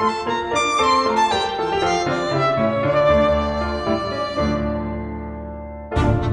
Música